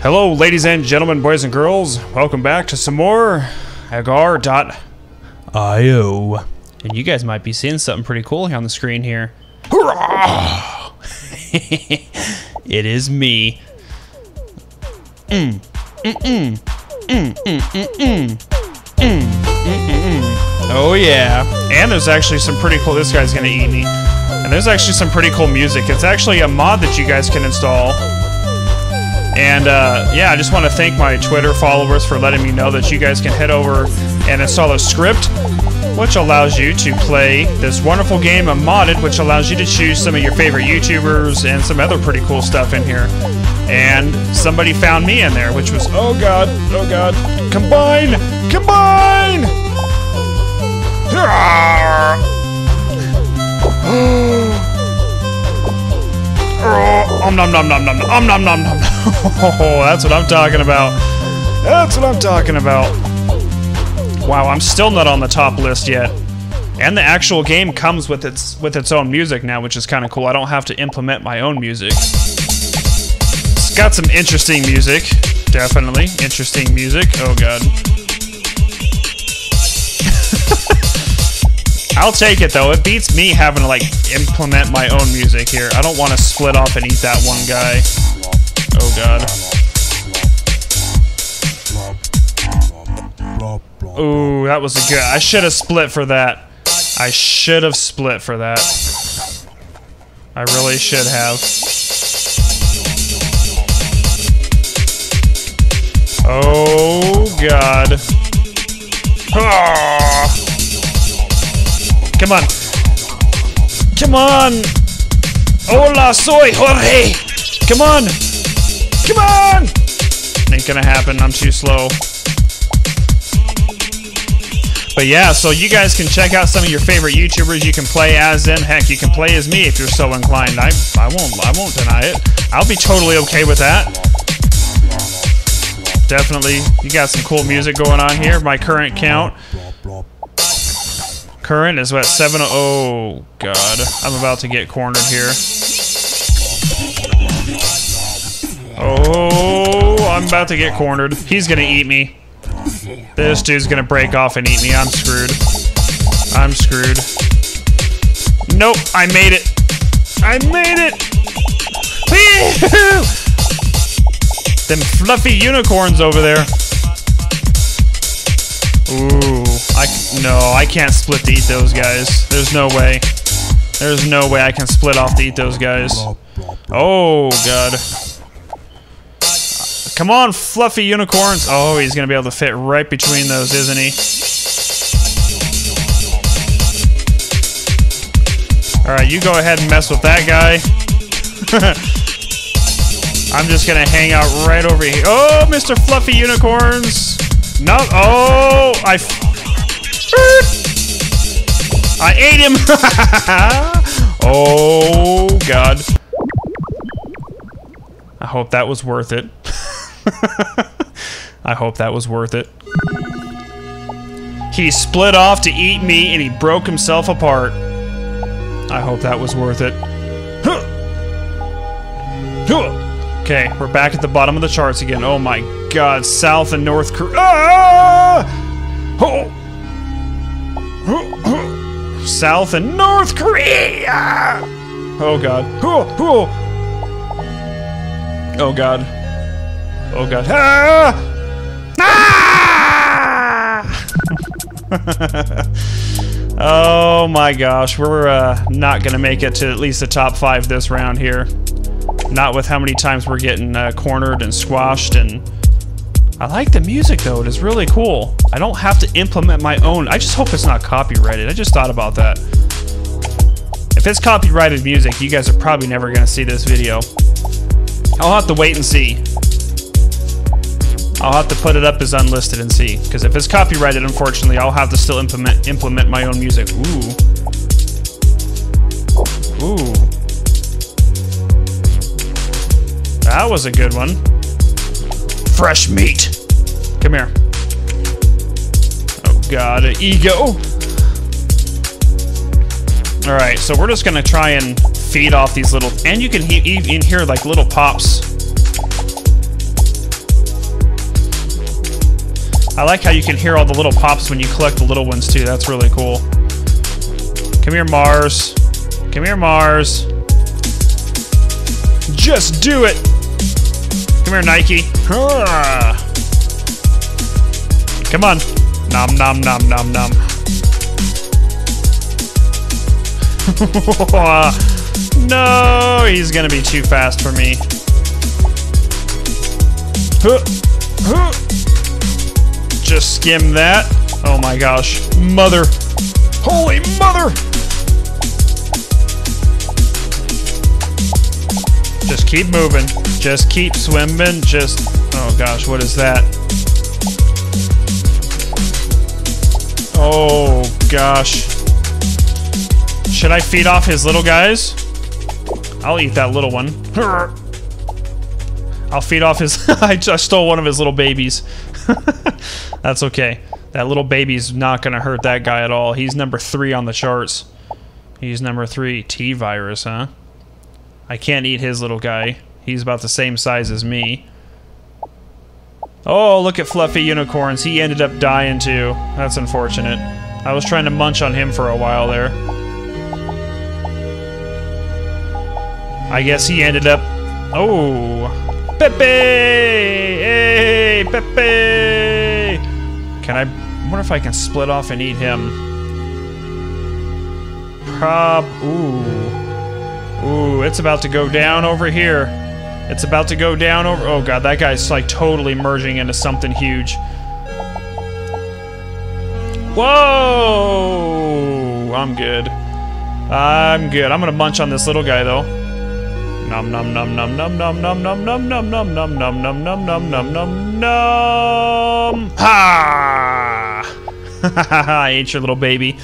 Hello, ladies and gentlemen, boys and girls. Welcome back to some more agar.io. And you guys might be seeing something pretty cool here on the screen here. Hurrah! it is me. Mm. Oh yeah. And there's actually some pretty cool this guy's gonna eat me. And there's actually some pretty cool music. It's actually a mod that you guys can install and uh, yeah, I just want to thank my Twitter followers for letting me know that you guys can head over and install a script which allows you to play this wonderful game of modded, which allows you to choose some of your favorite YouTubers and some other pretty cool stuff in here. And somebody found me in there, which was, oh god, oh god, combine, combine! Oh, om nom nom nom nom nom nom nom. oh, that's what I'm talking about. That's what I'm talking about. Wow, I'm still not on the top list yet. And the actual game comes with its with its own music now, which is kind of cool. I don't have to implement my own music. It's got some interesting music, definitely interesting music. Oh god. I'll take it though. It beats me having to like implement my own music here. I don't want to split off and eat that one guy. Oh god. Ooh, that was a good. I should have split for that. I should have split for that. I really should have. Oh god. Come on. Come on. Hola, soy Jorge. Come on. Come on. Ain't gonna happen. I'm too slow. But yeah, so you guys can check out some of your favorite YouTubers you can play as in. Heck, you can play as me if you're so inclined. I, I won't I won't deny it. I'll be totally okay with that. Definitely, you got some cool music going on here. My current count. Current is what seven oh god. I'm about to get cornered here. Oh, I'm about to get cornered. He's gonna eat me. This dude's gonna break off and eat me. I'm screwed. I'm screwed. Nope, I made it. I made it! Them fluffy unicorns over there. Ooh, I no, I can't split to eat those guys. There's no way. There's no way I can split off to eat those guys. Oh god. Come on, fluffy unicorns. Oh, he's to be able to fit right between those, isn't he? Alright, you go ahead and mess with that guy. I'm just to hang out right over here. Oh, Mr. Fluffy Unicorns. No. Oh, I... I ate him. oh, God. I hope that was worth it. I hope that was worth it. He split off to eat me and he broke himself apart. I hope that was worth it. Okay, we're back at the bottom of the charts again. Oh my god, South and North Korea. Ah! South and North Korea! Oh god. Oh god. Oh god. Ah! Ah! oh my gosh, we're uh, not gonna make it to at least the top five this round here. Not with how many times we're getting uh, cornered and squashed and... I like the music though, it is really cool. I don't have to implement my own. I just hope it's not copyrighted. I just thought about that. If it's copyrighted music, you guys are probably never gonna see this video. I'll have to wait and see. I'll have to put it up as unlisted and see. Because if it's copyrighted, unfortunately, I'll have to still implement implement my own music. Ooh. Ooh. That was a good one. Fresh meat. Come here. Oh god, an ego. Alright, so we're just gonna try and feed off these little... And you can he even hear like little pops I like how you can hear all the little pops when you collect the little ones too. That's really cool. Come here, Mars. Come here, Mars. Just do it. Come here, Nike. Come on. Nom nom nom nom nom. no, he's gonna be too fast for me. Just skim that. Oh my gosh. Mother. Holy mother! Just keep moving. Just keep swimming. Just... Oh gosh, what is that? Oh gosh. Should I feed off his little guys? I'll eat that little one. I'll feed off his... I just stole one of his little babies. That's okay. That little baby's not gonna hurt that guy at all. He's number three on the charts. He's number three. T-Virus, huh? I can't eat his little guy. He's about the same size as me. Oh, look at Fluffy Unicorns. He ended up dying too. That's unfortunate. I was trying to munch on him for a while there. I guess he ended up... Oh! Pepe! Hey, Pepe! Can I... I wonder if I can split off and eat him. Prob... Ooh. Ooh, it's about to go down over here. It's about to go down over... Oh god, that guy's like totally merging into something huge. Whoa! I'm good. I'm good. I'm gonna munch on this little guy though. Num num num num num num num num num num num num num num num num num num num Ha! I ate your little baby.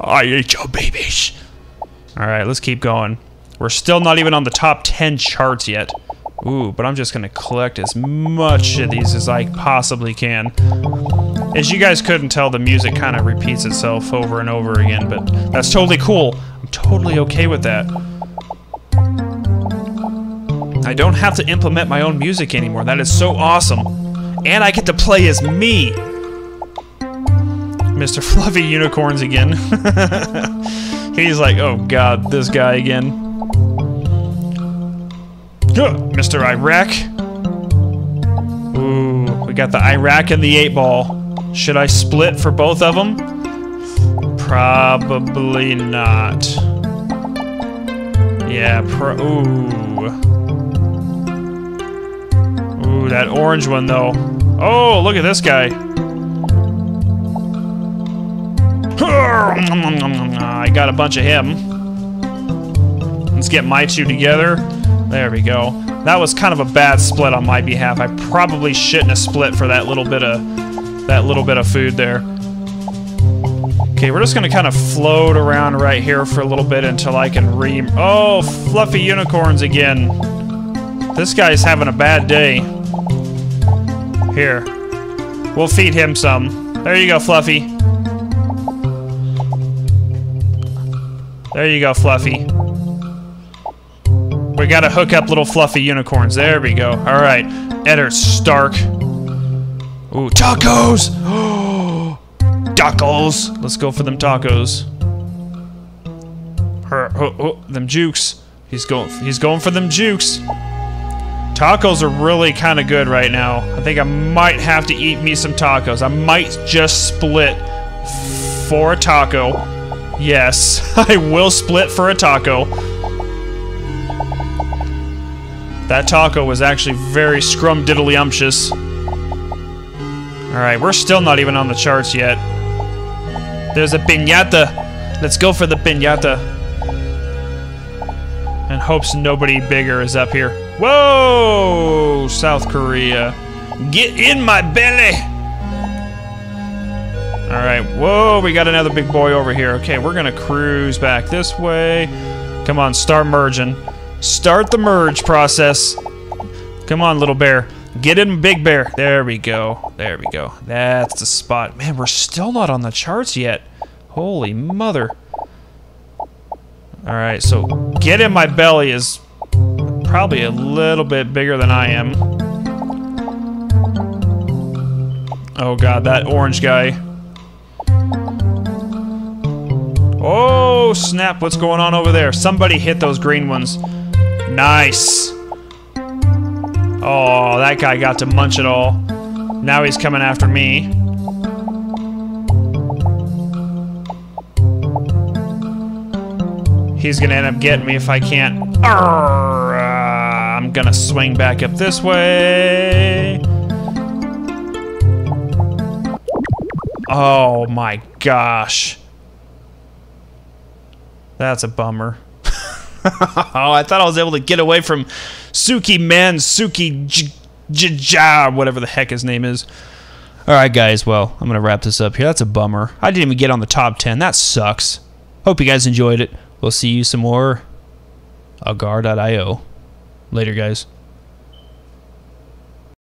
I ate your babies. Alright, let's keep going. We're still not even on the top 10 charts yet. Ooh, but I'm just gonna collect as much of these as I possibly can. As you guys couldn't tell, the music kind of repeats itself over and over again, but that's totally cool. I'm totally okay with that. I don't have to implement my own music anymore. That is so awesome. And I get to play as me. Mr. Fluffy Unicorns again. He's like, oh god, this guy again. Mr. Iraq. Ooh, we got the Iraq and the 8 ball. Should I split for both of them? Probably not. Yeah, pro- ooh. Ooh, that orange one though. Oh, look at this guy. I got a bunch of him. Let's get my two together. There we go. That was kind of a bad split on my behalf. I probably shouldn't have split for that little bit of that little bit of food there. Okay, we're just gonna kind of float around right here for a little bit until I can re- Oh, fluffy unicorns again. This guy's having a bad day. Here. We'll feed him some. There you go, Fluffy. There you go, Fluffy. We gotta hook up little fluffy unicorns. There we go. Alright. Eder Stark. Ooh, tacos! tacos! Let's go for them tacos. Her, oh, them jukes. He's going he's going for them jukes. Tacos are really kind of good right now. I think I might have to eat me some tacos. I might just split for a taco. Yes, I will split for a taco. That taco was actually very scrum-diddly-umptious. Alright, we're still not even on the charts yet. There's a piñata. Let's go for the piñata. And hopes nobody bigger is up here. Whoa! South Korea. Get in my belly! Alright, whoa, we got another big boy over here. Okay, we're gonna cruise back this way. Come on, start merging. Start the merge process. Come on, little bear. Get in, big bear. There we go. There we go. That's the spot. Man, we're still not on the charts yet. Holy mother. Alright, so get in my belly is probably a little bit bigger than I am. Oh god, that orange guy. Oh, snap. What's going on over there? Somebody hit those green ones. Nice. Oh, that guy got to munch it all. Now he's coming after me. He's gonna end up getting me if I can't. Arrgh, uh, I'm gonna swing back up this way. Oh my gosh. That's a bummer. oh, I thought I was able to get away from Suki Man, Suki Jaja, whatever the heck his name is. All right, guys. Well, I'm gonna wrap this up here. That's a bummer. I didn't even get on the top ten. That sucks. Hope you guys enjoyed it. We'll see you some more. Agar.io. Later, guys.